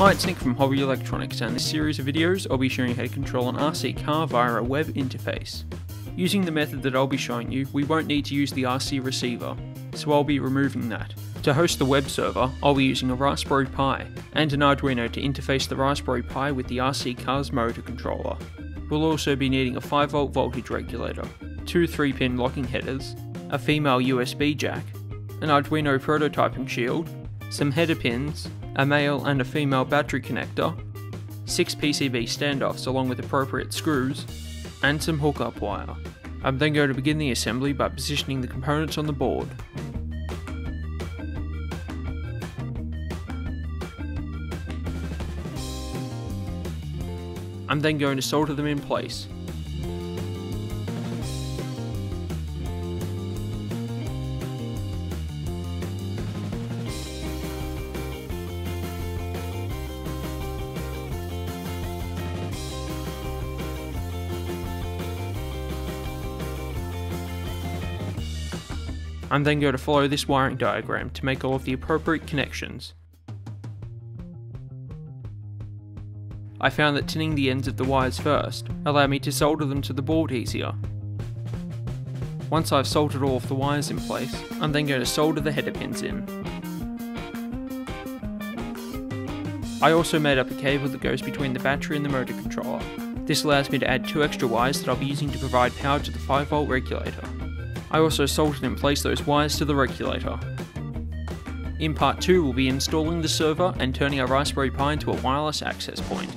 Hi, it's Nick from Hobby Electronics, and in this series of videos I'll be showing you how to control an RC car via a web interface. Using the method that I'll be showing you, we won't need to use the RC receiver, so I'll be removing that. To host the web server, I'll be using a Raspberry Pi and an Arduino to interface the Raspberry Pi with the RC car's motor controller. We'll also be needing a 5V voltage regulator, two 3-pin locking headers, a female USB jack, an Arduino prototyping shield, some header pins, a male and a female battery connector, 6 PCB standoffs along with appropriate screws, and some hookup wire. I'm then going to begin the assembly by positioning the components on the board. I'm then going to solder them in place. I'm then going to follow this wiring diagram to make all of the appropriate connections. I found that tinning the ends of the wires first allowed me to solder them to the board easier. Once I've soldered all of the wires in place, I'm then going to solder the header pins in. I also made up a cable that goes between the battery and the motor controller. This allows me to add two extra wires that I'll be using to provide power to the 5V regulator. I also soldered and placed those wires to the regulator. In part 2 we'll be installing the server and turning our Raspberry Pi into a wireless access point.